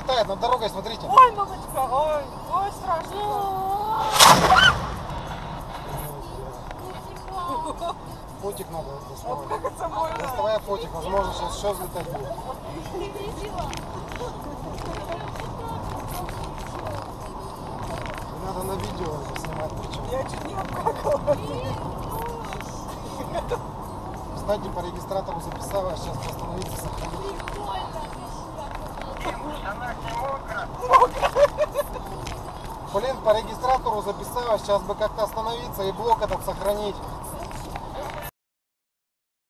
летает над дорогой, смотрите. Ой, мамочка, ой, ой, страшно. Фотик надо доставать. Как это больно. Доставай фотик, возможно сейчас еще взлетать будет. Надо на видео это снимать причем. Я чуть не обкакала. Кстати, по регистратору записала, сейчас остановиться сохранить. Блин, по регистратору записала, сейчас бы как-то остановиться и блок этот сохранить.